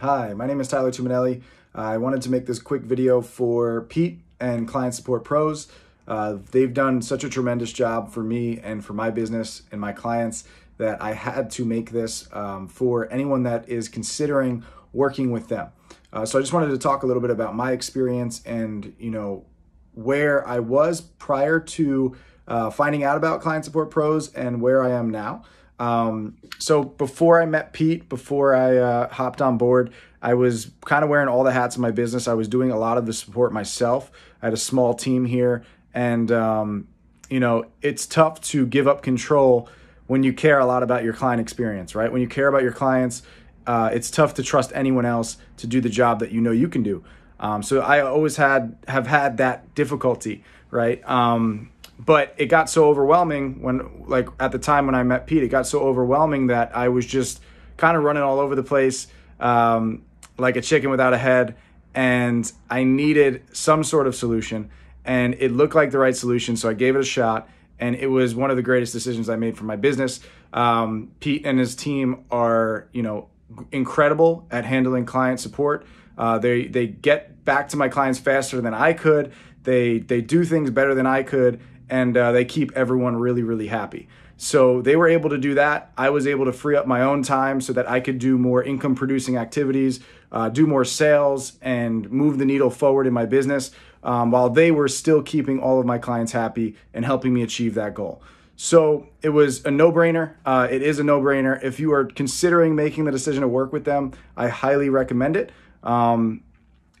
Hi, my name is Tyler Tumminelli. I wanted to make this quick video for Pete and Client Support Pros. Uh, they've done such a tremendous job for me and for my business and my clients that I had to make this um, for anyone that is considering working with them. Uh, so I just wanted to talk a little bit about my experience and you know where I was prior to uh, finding out about Client Support Pros and where I am now. Um, so before I met Pete, before I uh, hopped on board, I was kind of wearing all the hats in my business. I was doing a lot of the support myself. I had a small team here, and um, you know it's tough to give up control when you care a lot about your client experience, right? When you care about your clients, uh, it's tough to trust anyone else to do the job that you know you can do. Um, so I always had have had that difficulty, right? Um, but it got so overwhelming when like at the time when i met pete it got so overwhelming that i was just kind of running all over the place um, like a chicken without a head. And i needed some sort of solution. And it looked like the right solution so i gave it a shot. And it was one of the greatest decisions i made for my business. Um, pete and his team are you know incredible at handling client support. Uh, they they get back to my clients faster than i could. They they do things better than i could and uh, they keep everyone really, really happy. So they were able to do that. I was able to free up my own time so that I could do more income producing activities, uh, do more sales, and move the needle forward in my business um, while they were still keeping all of my clients happy and helping me achieve that goal. So it was a no brainer. Uh, it is a no brainer. If you are considering making the decision to work with them, I highly recommend it. Um,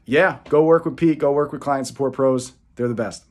yeah, go work with Pete, go work with Client Support Pros. They're the best.